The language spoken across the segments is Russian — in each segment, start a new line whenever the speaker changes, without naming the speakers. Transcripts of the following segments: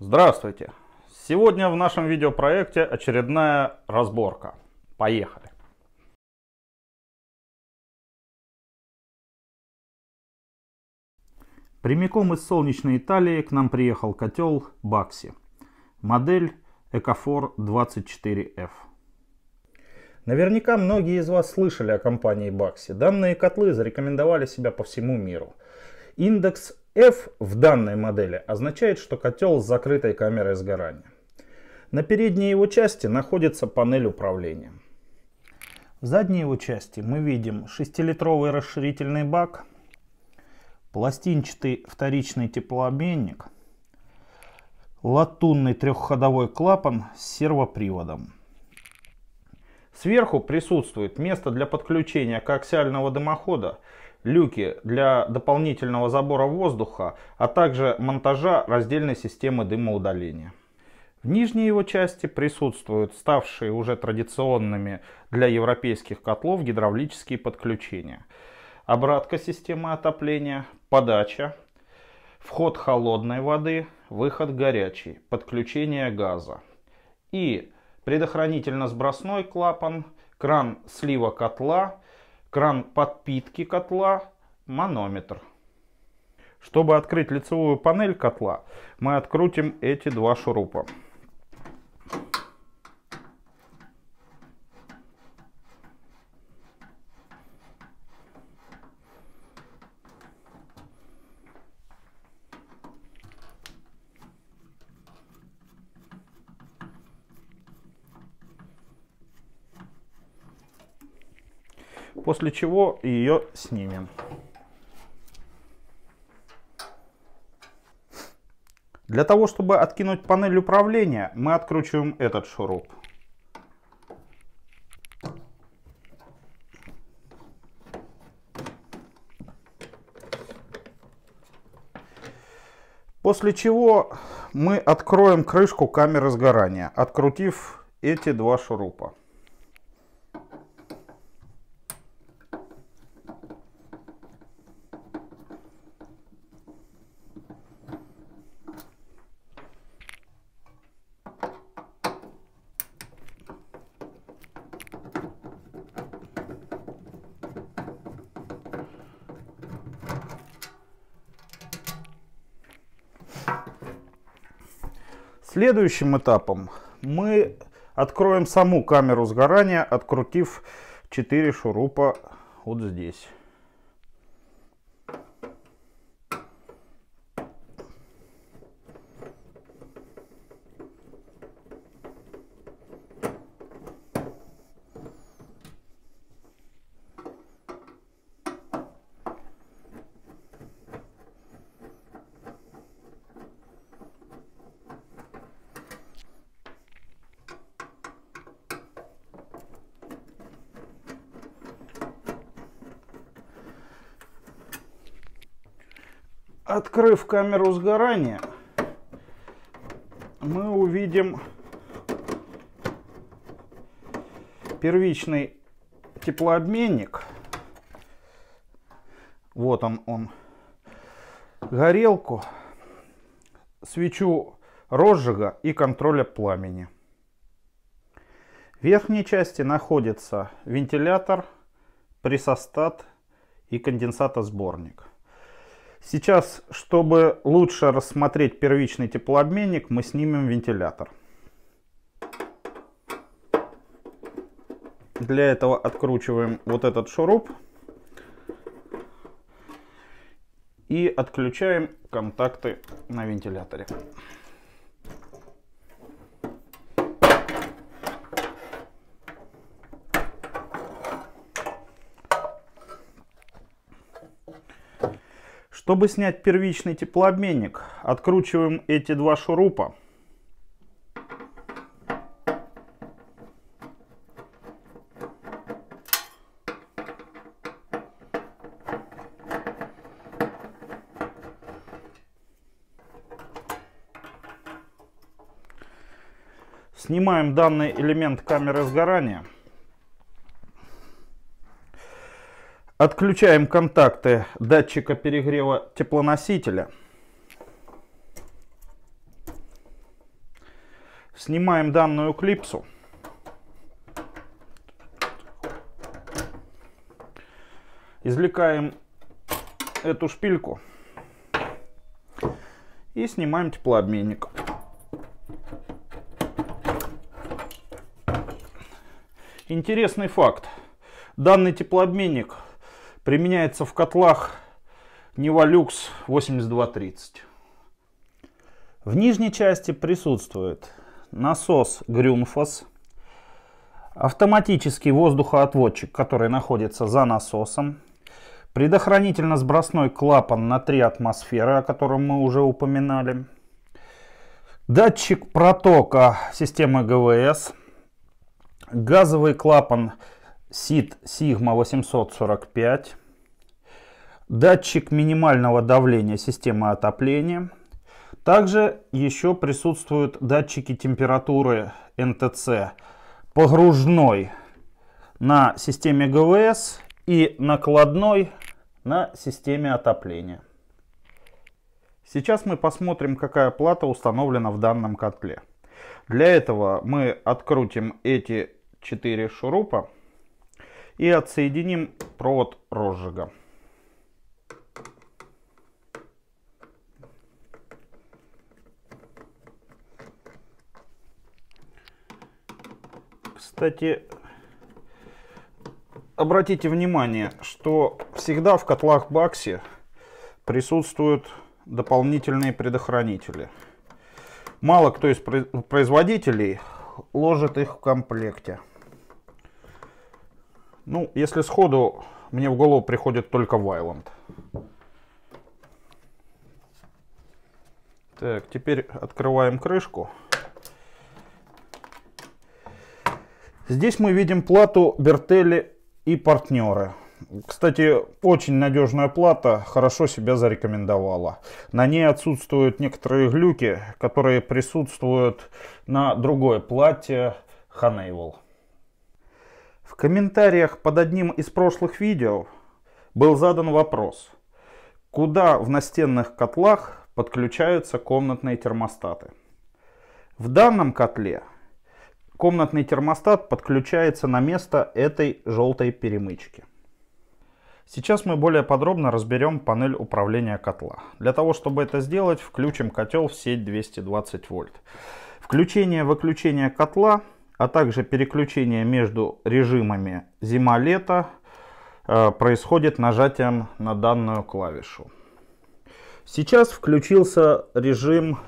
Здравствуйте! Сегодня в нашем видеопроекте очередная разборка. Поехали! Прямиком из солнечной Италии к нам приехал котел Бакси. Модель Ecofor 24F. Наверняка многие из вас слышали о компании Бакси. Данные котлы зарекомендовали себя по всему миру. Индекс F в данной модели означает, что котел с закрытой камерой сгорания. На передней его части находится панель управления. В задней его части мы видим 6-литровый расширительный бак, пластинчатый вторичный теплообменник, латунный трехходовой клапан с сервоприводом. Сверху присутствует место для подключения коаксиального дымохода люки для дополнительного забора воздуха, а также монтажа раздельной системы дымоудаления. В нижней его части присутствуют ставшие уже традиционными для европейских котлов гидравлические подключения. Обратка системы отопления, подача, вход холодной воды, выход горячей, подключение газа. И предохранительно-сбросной клапан, кран слива котла кран подпитки котла, манометр. Чтобы открыть лицевую панель котла, мы открутим эти два шурупа. После чего ее снимем. Для того, чтобы откинуть панель управления, мы откручиваем этот шуруп. После чего мы откроем крышку камеры сгорания, открутив эти два шурупа. Следующим этапом мы откроем саму камеру сгорания, открутив 4 шурупа вот здесь. Открыв камеру сгорания, мы увидим первичный теплообменник. Вот он, он. Горелку, свечу розжига и контроля пламени. В верхней части находится вентилятор, прессостат и конденсатосборник. Сейчас, чтобы лучше рассмотреть первичный теплообменник, мы снимем вентилятор. Для этого откручиваем вот этот шуруп и отключаем контакты на вентиляторе. Чтобы снять первичный теплообменник, откручиваем эти два шурупа. Снимаем данный элемент камеры сгорания. Отключаем контакты датчика перегрева теплоносителя. Снимаем данную клипсу. Извлекаем эту шпильку и снимаем теплообменник. Интересный факт. Данный теплообменник применяется в котлах Nevalux 8230. В нижней части присутствует насос Грюнфос, автоматический воздухоотводчик, который находится за насосом, предохранительно-сбросной клапан на 3 атмосферы, о котором мы уже упоминали, датчик протока системы ГВС, газовый клапан SID Sigma 845, датчик минимального давления системы отопления. Также еще присутствуют датчики температуры НТЦ погружной на системе ГВС и накладной на системе отопления. Сейчас мы посмотрим, какая плата установлена в данном котле. Для этого мы открутим эти четыре шурупа и отсоединим провод розжига. Кстати, обратите внимание, что всегда в котлах Бакси присутствуют дополнительные предохранители. Мало кто из производителей ложит их в комплекте. Ну, если сходу, мне в голову приходит только Вайланд. Так, теперь открываем крышку. Здесь мы видим плату Бертелли и партнеры. Кстати, очень надежная плата, хорошо себя зарекомендовала. На ней отсутствуют некоторые глюки, которые присутствуют на другой плате Honeywell. В комментариях под одним из прошлых видео был задан вопрос, куда в настенных котлах подключаются комнатные термостаты. В данном котле комнатный термостат подключается на место этой желтой перемычки. Сейчас мы более подробно разберем панель управления котла. Для того, чтобы это сделать, включим котел в сеть 220 вольт. Включение-выключение котла, а также переключение между режимами зима-лето э, происходит нажатием на данную клавишу. Сейчас включился режим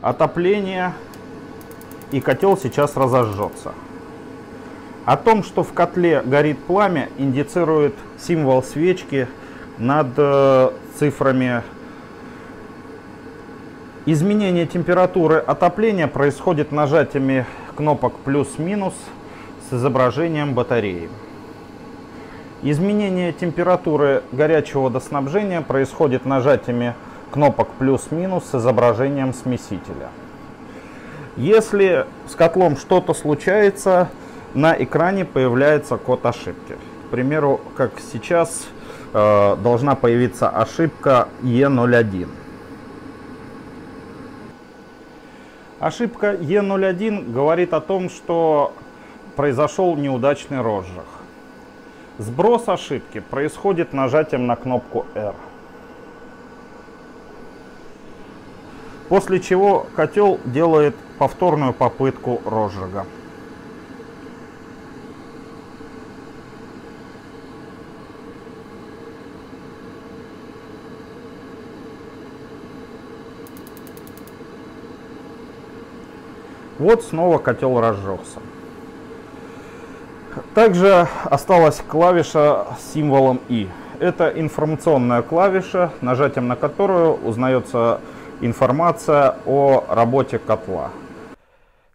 отопления и котел сейчас разожжется. О том, что в котле горит пламя, индицирует символ свечки над э, цифрами. Изменение температуры отопления происходит нажатиями кнопок плюс-минус с изображением батареи. Изменение температуры горячего водоснабжения происходит нажатиями кнопок плюс-минус с изображением смесителя. Если с котлом что-то случается, на экране появляется код ошибки. К примеру, как сейчас э, должна появиться ошибка E01. Ошибка E01 говорит о том, что произошел неудачный розжиг. Сброс ошибки происходит нажатием на кнопку R. После чего котел делает повторную попытку розжига. Вот снова котел разжегся. Также осталась клавиша с символом И. Это информационная клавиша, нажатием на которую узнается информация о работе котла.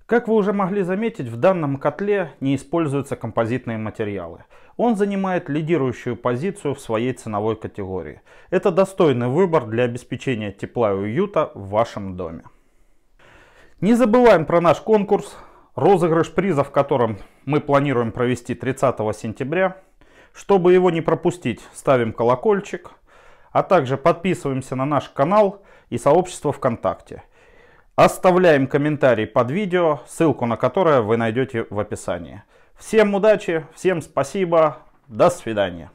Как вы уже могли заметить, в данном котле не используются композитные материалы. Он занимает лидирующую позицию в своей ценовой категории. Это достойный выбор для обеспечения тепла и уюта в вашем доме. Не забываем про наш конкурс, розыгрыш приза в котором мы планируем провести 30 сентября. Чтобы его не пропустить, ставим колокольчик, а также подписываемся на наш канал и сообщество ВКонтакте. Оставляем комментарий под видео, ссылку на которое вы найдете в описании. Всем удачи, всем спасибо, до свидания.